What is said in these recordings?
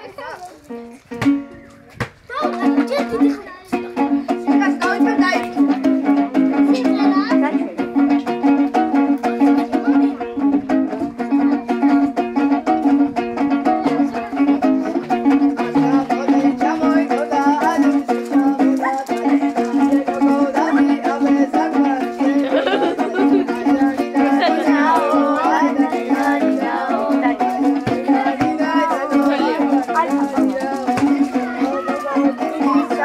Thank you.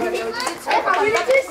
¡Eh, paro, y la!